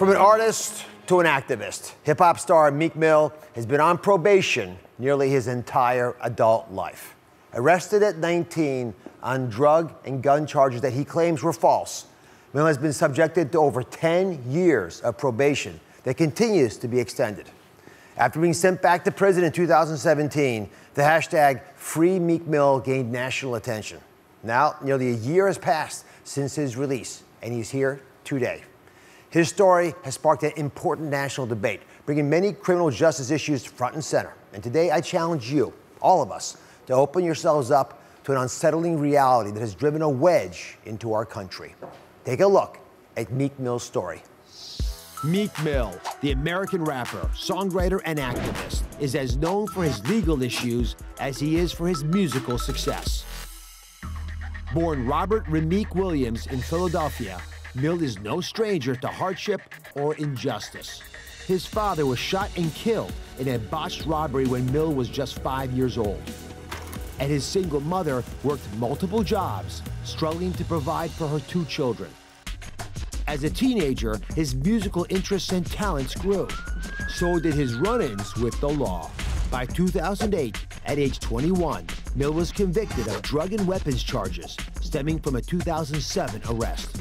From an artist to an activist, hip hop star Meek Mill has been on probation nearly his entire adult life. Arrested at 19 on drug and gun charges that he claims were false, Mill has been subjected to over 10 years of probation that continues to be extended. After being sent back to prison in 2017, the hashtag Free Meek Mill gained national attention. Now, nearly a year has passed since his release, and he's here today. His story has sparked an important national debate, bringing many criminal justice issues front and center. And today, I challenge you, all of us, to open yourselves up to an unsettling reality that has driven a wedge into our country. Take a look at Meek Mill's story. Meek Mill, the American rapper, songwriter, and activist, is as known for his legal issues as he is for his musical success. Born Robert Rihmeek Williams in Philadelphia, Mill is no stranger to hardship or injustice. His father was shot and killed in a botched robbery when Mill was just five years old. And his single mother worked multiple jobs, struggling to provide for her two children. As a teenager, his musical interests and talents grew. So did his run ins with the law. By 2008, at age 21, Mill was convicted of drug and weapons charges stemming from a 2007 arrest.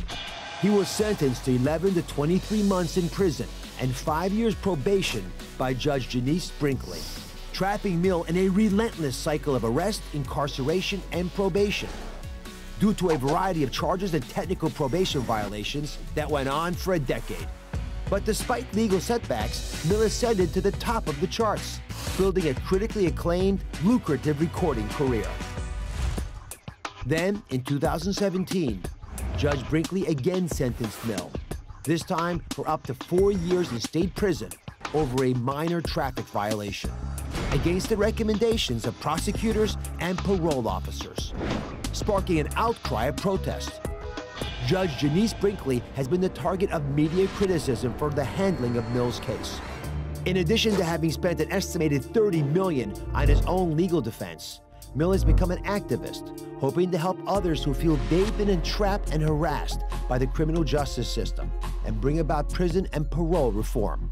He was sentenced to 11 to 23 months in prison and five years probation by Judge Genece Brinkley, trapping Mill in a relentless cycle of arrest, incarceration, and probation due to a variety of charges and technical probation violations that went on for a decade. But despite legal setbacks, Mill ascended to the top of the charts, building a critically acclaimed, lucrative recording career. Then, in 2017, Judge Brinkley again sentenced Mill, this time for up to four years in state prison over a minor traffic violation, against the recommendations of prosecutors and parole officers, sparking an outcry of protest. Judge Genece Brinkley has been the target of media criticism for the handling of Mill's case. In addition to having spent an estimated 30 million on his own legal defense, Mill has become an activist, hoping to help others who feel they've been entrapped and harassed by the criminal justice system and bring about prison and parole reform.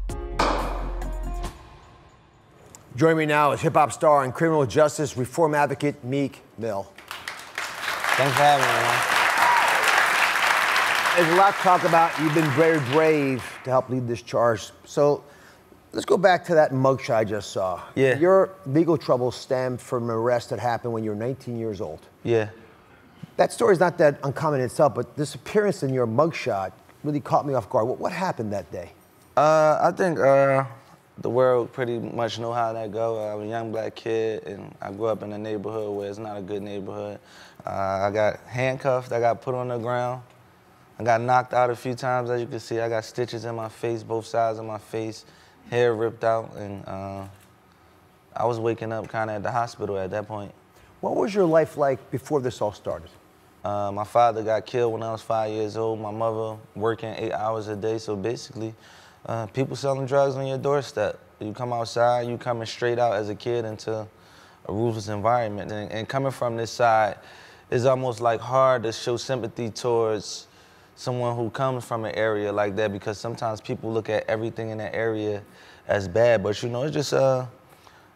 Joining me now is hip hop star and criminal justice reform advocate Meek Mill. Thanks for having me, man. There's a lot to talk about. You've been very brave to help lead this charge. So let's go back to that mugshot I just saw. Yeah. Your legal troubles stemmed from an arrest that happened when you were 19 years old. Yeah. That story is not that uncommon in itself, but this appearance in your mugshot really caught me off guard. What, what happened that day? Uh, I think uh, the world pretty much know how that go. I'm a young black kid, and I grew up in a neighborhood where it's not a good neighborhood. Uh, I got handcuffed. I got put on the ground. I got knocked out a few times, as you can see. I got stitches in my face, both sides of my face, hair ripped out, and uh, I was waking up kind of at the hospital at that point. What was your life like before this all started? Uh, my father got killed when I was five years old. My mother working eight hours a day. So basically, uh, people selling drugs on your doorstep. You come outside, you coming straight out as a kid into a ruthless environment. And, and coming from this side, it's almost like hard to show sympathy towards someone who comes from an area like that because sometimes people look at everything in that area as bad. But you know, it's just, uh,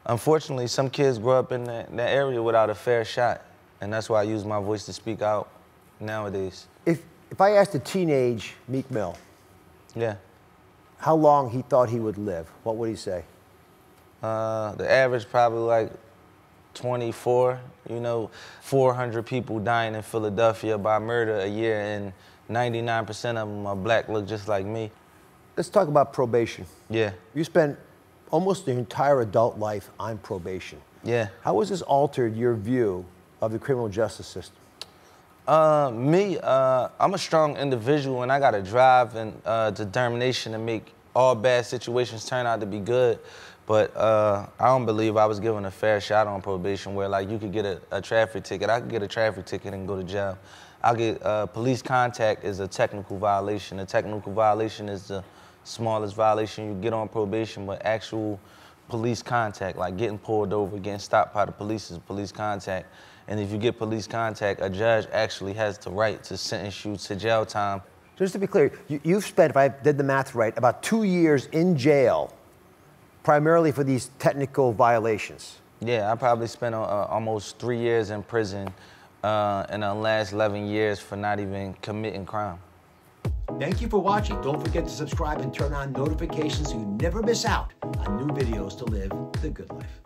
unfortunately, some kids grow up in that, that area without a fair shot. And that's why I use my voice to speak out nowadays. If, if I asked a teenage Meek Mill Yeah. how long he thought he would live, what would he say? Uh, the average probably like 24. You know, 400 people dying in Philadelphia by murder a year, and 99% of them are black, look just like me. Let's talk about probation. Yeah, You spent almost your entire adult life on probation. yeah. How has this altered your view of the criminal justice system? Uh, me, uh, I'm a strong individual, and I got a drive and uh, determination to make all bad situations turn out to be good. But uh, I don't believe I was given a fair shot on probation, where like you could get a, a traffic ticket. I could get a traffic ticket and go to jail. I get uh, police contact is a technical violation. A technical violation is the smallest violation you get on probation, but actual police contact, like getting pulled over, getting stopped by the police, is police contact. And if you get police contact, a judge actually has the right to sentence you to jail time. Just to be clear, you, have spent, if I did the math right, about two years in jail, primarily for these technical violations. Yeah, I probably spent uh, almost three years in prison uh, in the last 11 years for not even committing crime. Thank you for watching. Don't forget to subscribe and turn on notifications so you never miss out on new videos to live the good life.